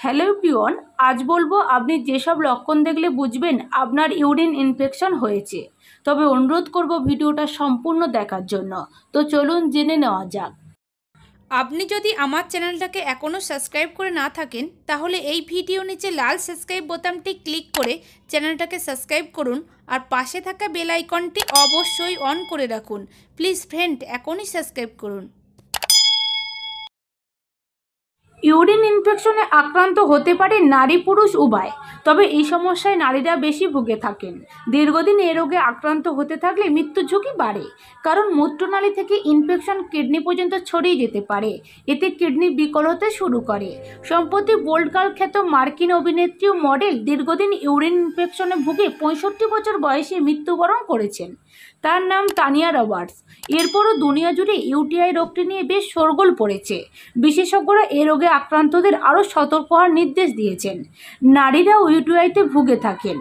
Hello প্রিয়ন আজ বলব আপনি যেসব লক্ষণ দেখলে বুঝবেন আপনার ইউরিন ইনফেকশন হয়েছে। তবে অনুরোধ করব ভিডিওটা সম্পূর্ণ দেখার জন্য। তো চলুন জেনে নেওয়া যাক। আপনি যদি আমার চ্যানেলটাকে এখনও সাবস্ক্রাইব করে না থাকেন, তাহলে এই ভিডিও নিচে লাল সাবস্ক্রাইব বোতামটি ক্লিক করে চ্যানেলটাকে সাবস্ক্রাইব করুন আর পাশে থাকা বেল আইকনটি অবশ্যই অন করে রাখুন। প্লিজ ফ্রেন্ড, এখনই সাবস্ক্রাইব করুন। ইউরিন ইনফেকশনে আক্রান্ত হতে পারে নারী পুরুষ উভয়। তবে এই সমস্যায় নারীরা বেশি ভুগে থাকেন। দীর্ঘদিন এ রোগে আক্রান্ত হতে থাকলে মৃত্যু ঝুঁকি বাড়ে। কারণ মূত্রনালী থেকে ইনফেকশন কিডনি পর্যন্ত ছড়িয়ে যেতে পারে। এতে কিডনি বিকল হতে শুরু করে। সম্প্রতি বোল্ড গার্ল খ্যাত মার্কিন অভিনেত্রী ও মডেল দীর্ঘদিন ইউরিন ইনফেকশনে ভুগে পঁয়ষট্টি বছর বয়সে মৃত্যুবরণ করেছেন। তার নাম তানিয়া রবার্টস। এরপরও দুনিয়া জুড়ে ইউটিআই রোগটি নিয়ে বেশ শোরগোল পড়েছে। বিশেষজ্ঞরা এ রোগে আক্রান্তদের আরও সতর্ক হওয়ার নির্দেশ দিয়েছেন। নারীরাও ইউটিআইতে ভুগে থাকেন।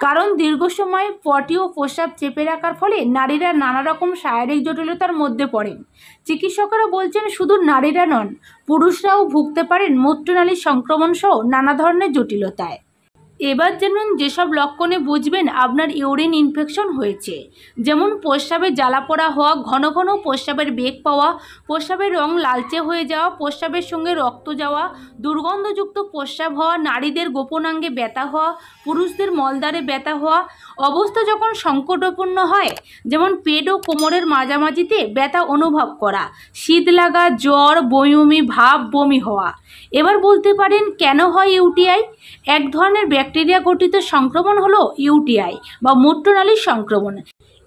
কারণ দীর্ঘ সময় পটি ও প্রস্রাব চেপে রাখার ফলে নারীরা নানা রকম শারীরিক জটিলতার মধ্যে পড়েন। চিকিৎসকরা বলছেন, শুধু নারীরা নন, পুরুষরাও ভুগতে পারেন মূত্রনালীর সংক্রমণ সহ নানা ধরনের জটিলতায়। এবার জানুন যেসব লক্ষণে বুঝবেন আপনার ইউরিন ইনফেকশন হয়েছে। যেমন প্রস্রাবে জ্বালা পোড়া হওয়া, ঘন ঘন প্রস্রাবের বেগ পাওয়া প্রস্রাবের রং লালচে হয়ে যাওয়া, প্রস্রাবের সঙ্গে রক্ত যাওয়া, দুর্গন্ধযুক্ত প্রস্রাব হওয়া, নারীদের গোপনাঙ্গে ব্যথা হওয়া, পুরুষদের মলদারে ব্যথা হওয়া, অবস্থা যখন সংকটপূর্ণ হয়, যেমন পেট ও কোমরের মাঝামাঝিতে ব্যথা অনুভব করা, শীত লাগা, জ্বর, বমি, ভাব, বমি হওয়া। এবার বলতে পারেন কেন হয় ইউটিআই? এক ধরনের ব্যাকটেরিয়া গঠিত সংক্রমণ হলো ইউটিআই বা মূত্রনালীর সংক্রমণ।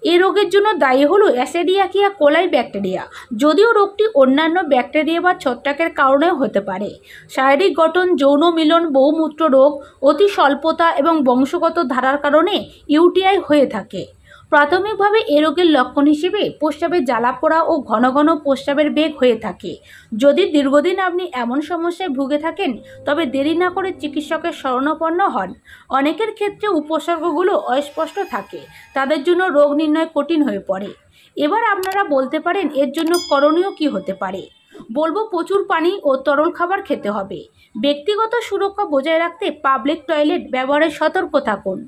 এ রোগের জন্য দায়ী হলো অ্যাসেডিয়াকিয়া কোলাই ব্যাকটেরিয়া। যদিও রোগটি অন্যান্য ব্যাকটেরিয়া বা ছত্রাকের কারণেও হতে পারে। শারীরিক গঠন, যৌন মিলন, বহুমূত্র রোগ, অতি স্বল্পতা এবং বংশগত ধারার কারণে ইউটিআই হয়ে থাকে। প্রাথমিকভাবে এ রোগের লক্ষণ হিসেবে প্রস্রাবে জ্বালা পোড়া ও ঘন ঘন প্রস্রাবের বেগ হয়ে থাকে। যদি দীর্ঘদিন আপনি এমন সমস্যায় ভুগে থাকেন, তবে দেরি না করে চিকিৎসকের শরণাপন্ন হন। অনেকের ক্ষেত্রে উপসর্গগুলো অস্পষ্ট থাকে, তাদের জন্য রোগ নির্ণয় কঠিন হয়ে পড়ে। এবার আপনারা বলতে পারেন এর জন্য করণীয় কি হতে পারে। বলব প্রচুর পানি ও তরল খাবার খেতে হবে। ব্যক্তিগত সুরক্ষা বজায় রাখতে পাবলিক টয়লেট ব্যবহারে সতর্ক থাকুন।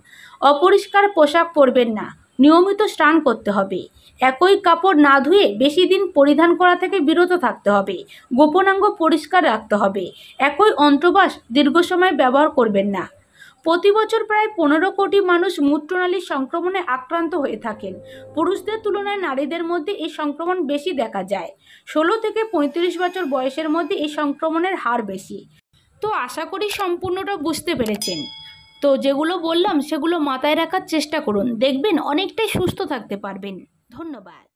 অপরিষ্কার পোশাক পরবেন না। নিয়মিত স্নান করতে হবে। একই কাপড় না ধুয়ে বেশি দিন পরিধান করা থেকে বিরত থাকতে হবে। গোপনাঙ্গ পরিষ্কার রাখতে হবে। একই অন্ত্রবাস দীর্ঘ সময় ব্যবহার করবেন না। প্রতি বছর প্রায় পনেরো কোটি মানুষ মূত্রনালীর সংক্রমণে আক্রান্ত হয়ে থাকেন। পুরুষদের তুলনায় নারীদের মধ্যে এই সংক্রমণ বেশি দেখা যায়। ষোলো থেকে পঁয়ত্রিশ বছর বয়সের মধ্যে এই সংক্রমণের হার বেশি। তো আশা করি সম্পূর্ণটা বুঝতে পেরেছেন। তো যেগুলো বললাম সেগুলো মাথায় রাখার চেষ্টা করুন। দেখবেন অনেকটাই সুস্থ থাকতে পারবেন। ধন্যবাদ।